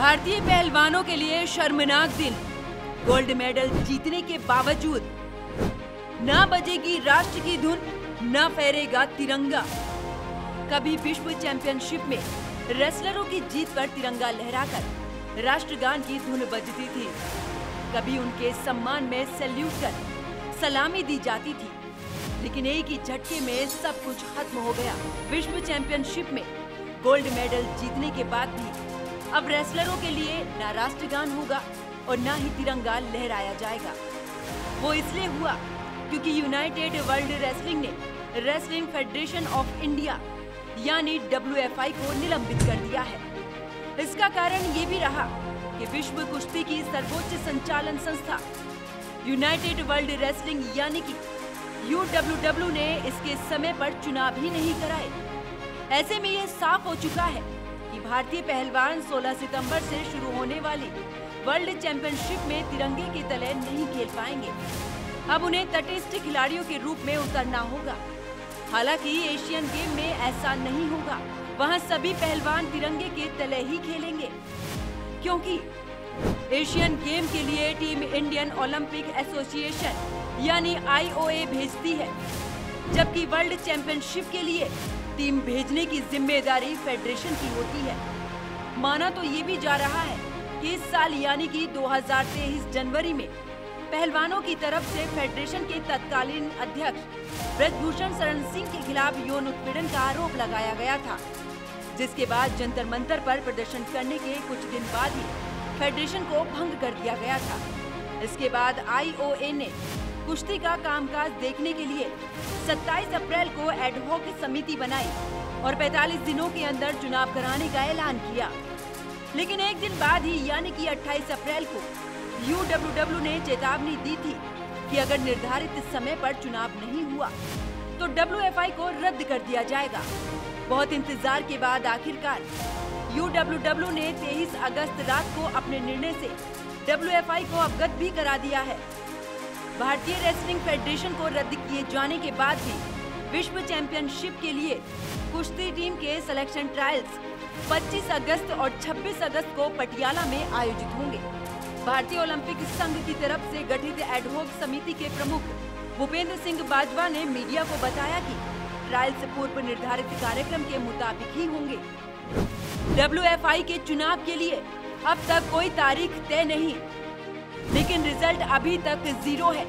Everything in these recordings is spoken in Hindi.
भारतीय पहलवानों के लिए शर्मनाक दिन। गोल्ड मेडल जीतने के बावजूद, न बजेगी राष्ट्र की धुन, न फहरेगा तिरंगा। कभी विश्व चैंपियनशिप में रेसलरों की जीत पर तिरंगा लहराकर राष्ट्रगान की धुन बजती थी। कभी उनके सम्मान में सैल्यूट कर सलामी दी जाती थी। लेकिन एक ही झटके में सब कुछ खत्म हो गया। विश्व चैंपियनशिप में गोल्ड मेडल जीतने के बाद भी अब रेसलरों के लिए न राष्ट्रगान होगा और न ही तिरंगा लहराया जाएगा। वो इसलिए हुआ क्योंकि यूनाइटेड वर्ल्ड रेसलिंग ने रेसलिंग फेडरेशन ऑफ़ इंडिया यानी डब्ल्यूएफआई को निलंबित कर दिया है। इसका कारण ये भी रहा कि विश्व कुश्ती की सर्वोच्च संचालन संस्था यूनाइटेड वर्ल्ड रेसलिंग यानी कि यूडब्ल्यूडब्ल्यू ने इसके समय पर चुनाव ही नहीं कराए। ऐसे में ये साफ़ हो चुका है भारतीय पहलवान 16 सितंबर से शुरू होने वाली वर्ल्ड चैंपियनशिप में तिरंगे के तले नहीं खेल पाएँगे। अब उन्हें तटस्थ खिलाड़ियों के रूप में उतरना होगा। हालाँकि एशियन गेम में ऐसा नहीं होगा। वहाँ सभी पहलवान तिरंगे के तले ही खेलेंगे। क्योंकि एशियन गेम के लिए टीम इंडियन ओलंपिक एसोसिएशन यानी आईओए भेजती है, जबकि वर्ल्ड चैंपियनशिप के लिए टीम भेजने की ज़िम्मेदारी फेडरेशन की होती है। माना तो ये भी जा रहा है कि इस साल यानी कि 2023 जनवरी में पहलवानों की तरफ़ से फेडरेशन के तत्कालीन अध्यक्ष ब्रजभूषण शरण सिंह के खिलाफ यौन उत्पीड़न का आरोप लगाया गया था, जिसके बाद जंतर मंतर पर प्रदर्शन करने के कुछ दिन बाद ही फेडरेशन को भंग कर दिया गया था। इसके बाद आईओए ने कुश्ती का कामकाज देखने के लिए 27 अप्रैल को एडहॉक समिति बनाई और 45 दिनों के अंदर चुनाव कराने का ऐलान किया। लेकिन एक दिन बाद ही, यानी कि 28 अप्रैल को यूडब्ल्यूडब्ल्यू ने चेतावनी दी थी कि अगर निर्धारित समय पर चुनाव नहीं हुआ तो डब्ल्यू को रद्द कर दिया जाएगा। बहुत इंतज़ार के बाद आखिरकार यूडब्ल्यूडब्ल्यू ने 23 अगस्त रात को अपने निर्णय से डब्ल्यूएफआई को अवगत भी करा दिया है। भारतीय रेसलिंग फेडरेशन को रद्द किए जाने के बाद भी विश्व चैंपियनशिप के लिए कुश्ती टीम के सिलेक्शन ट्रायल्स 25 अगस्त और 26 अगस्त को पटियाला में आयोजित होंगे। भारतीय ओलंपिक संघ की तरफ़ से गठित एडवोक समिति के प्रमुख भूपेंद्र सिंह बाजवा ने मीडिया को बताया कि ट्रायल्स पूर्व निर्धारित कार्यक्रम के मुताबिक ही होंगे। डब्ल्यू के चुनाव के लिए अब तक कोई तारीख तय नहीं। लेकिन रिज़ल्ट अभी तक ज़ीरो है।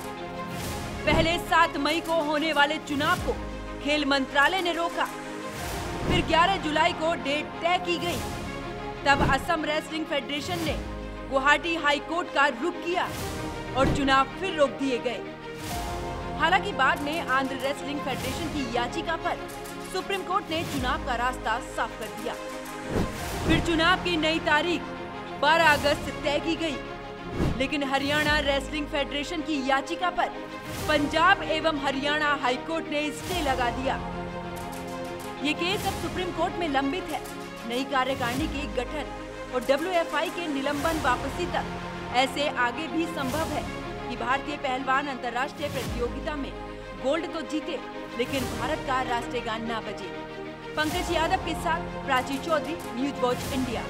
पहले सात मई को होने वाले चुनाव को खेल मंत्रालय ने रोका। फिर 11 जुलाई को डेट तय की गई। तब असम रेसलिंग फेडरेशन ने गुवाहाटी हाई कोर्ट का रुख किया और चुनाव फिर रोक दिए गए। हालाँकि बाद में आंध्र रेसलिंग फेडरेशन की याचिका पर सुप्रीम कोर्ट ने चुनाव का रास्ता साफ़ कर दिया। फिर चुनाव की नई तारीख 12 अगस्त तय की गई। लेकिन हरियाणा रेसलिंग फेडरेशन की याचिका पर पंजाब एवं हरियाणा हाईकोर्ट ने स्टे लगा दिया। ये केस अब सुप्रीम कोर्ट में लंबित है। नई कार्यकारिणी के गठन और डब्ल्यू के निलंबन वापसी तक ऐसे आगे भी संभव है कि भारतीय पहलवान अंतर्राष्ट्रीय प्रतियोगिता में गोल्ड तो जीते, लेकिन भारत का राष्ट्रीय गान न बजे। पंकज यादव के साथ Prachi Chaudhary, News Watch India.